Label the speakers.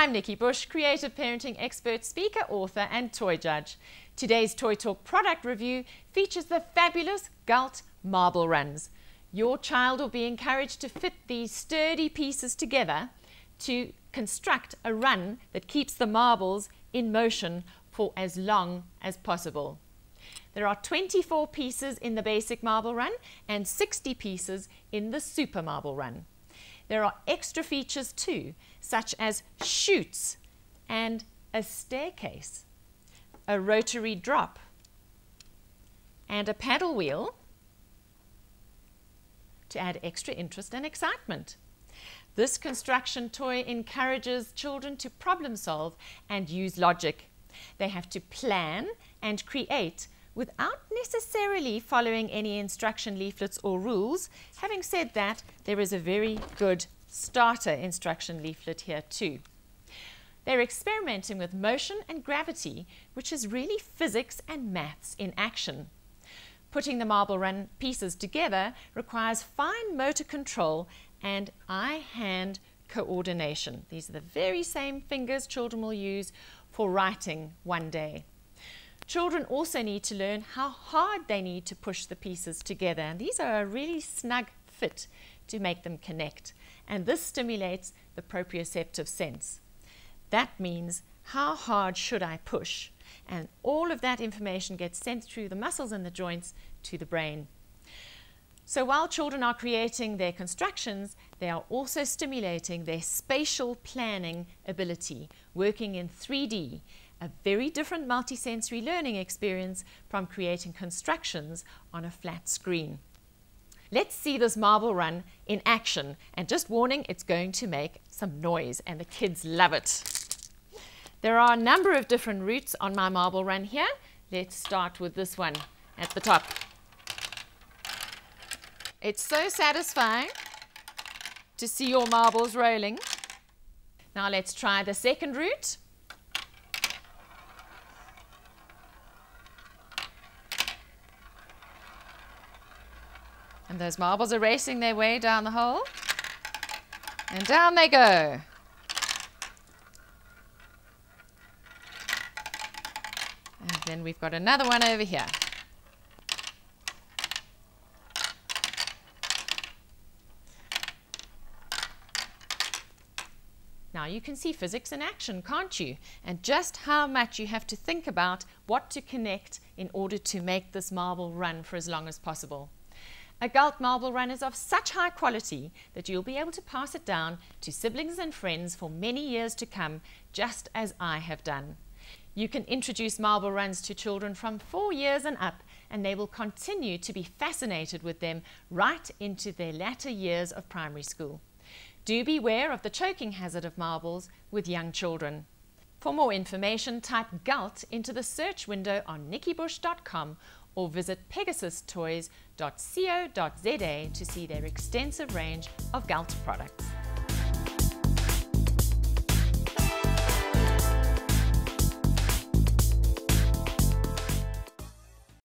Speaker 1: I'm Nikki Bush, creative parenting expert, speaker, author, and toy judge. Today's Toy Talk product review features the fabulous Galt Marble Runs. Your child will be encouraged to fit these sturdy pieces together to construct a run that keeps the marbles in motion for as long as possible. There are 24 pieces in the basic marble run and 60 pieces in the super marble run. There are extra features too, such as chutes and a staircase, a rotary drop, and a paddle wheel to add extra interest and excitement. This construction toy encourages children to problem solve and use logic. They have to plan and create without necessarily following any instruction leaflets or rules. Having said that, there is a very good starter instruction leaflet here too. They're experimenting with motion and gravity, which is really physics and maths in action. Putting the marble run pieces together requires fine motor control and eye-hand coordination. These are the very same fingers children will use for writing one day. Children also need to learn how hard they need to push the pieces together. And these are a really snug fit to make them connect. And this stimulates the proprioceptive sense. That means how hard should I push? And all of that information gets sent through the muscles and the joints to the brain. So while children are creating their constructions, they are also stimulating their spatial planning ability, working in 3D a very different multisensory learning experience from creating constructions on a flat screen. Let's see this marble run in action and just warning it's going to make some noise and the kids love it. There are a number of different routes on my marble run here. Let's start with this one at the top. It's so satisfying to see your marbles rolling. Now let's try the second route. And those marbles are racing their way down the hole. And down they go. And then we've got another one over here. Now you can see physics in action, can't you? And just how much you have to think about what to connect in order to make this marble run for as long as possible. A Galt marble run is of such high quality that you'll be able to pass it down to siblings and friends for many years to come, just as I have done. You can introduce marble runs to children from four years and up, and they will continue to be fascinated with them right into their latter years of primary school. Do beware of the choking hazard of marbles with young children. For more information, type GALT into the search window on nikkibush.com or visit pegasustoys.co.za to see their extensive range of Galt products.